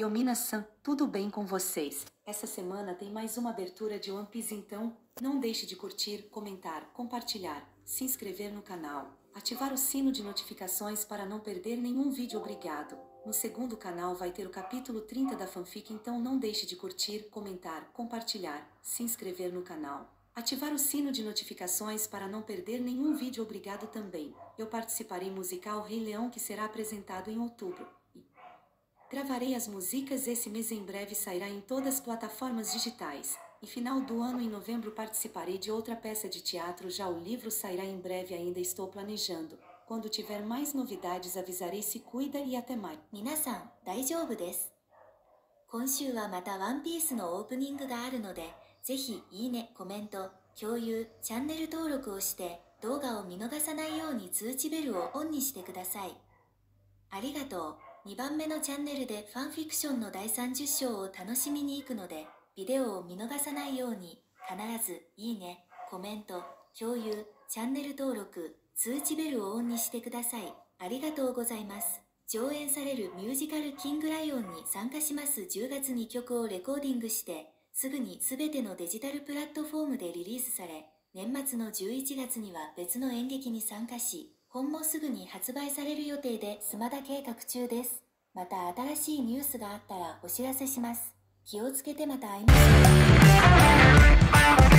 Yomina-san, tudo bem com vocês? Essa semana tem mais uma abertura de One Piece então, não deixe de curtir, comentar, compartilhar, se inscrever no canal, ativar o sino de notificações para não perder nenhum vídeo obrigado. No segundo canal vai ter o capítulo 30 da fanfic então não deixe de curtir, comentar, compartilhar, se inscrever no canal. Ativar o sino de notificações para não perder nenhum vídeo obrigado também. Eu participarei musical Rei Leão que será apresentado em outubro. Gravarei as músicas esse mês em breve sairá em todas as plataformas digitais. E final do ano em novembro participarei de outra peça de teatro já o livro sairá em breve ainda estou planejando. Quando tiver mais novidades avisarei se cuida e até mais. 皆さん大丈夫です今週はまたワンピースのオープニングがあるのでぜひいいねコメント共有チャンネル登録をして動画を見逃さないように通知ベルをオンにしてくださいありがとう 2番目のチャンネルでファンフィクションの第30章を楽しみに行くのでビデオを見逃さないように必ずいいねコメント共有チャンネル登録通知ベルをオンにしてください。ありがとうございます。上演されるミュージカルキングライオンに参加します。10月に曲をレコーディングしてすぐに全てのデジタルプラットフォームでリリースされ年末の11月には別の演劇に参加し本もすぐに発売される予定でスマダ計画中です。また新しいニュースがあったらお知らせします。気をつけてまた会いましょう。